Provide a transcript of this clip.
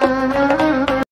Mm-hmm.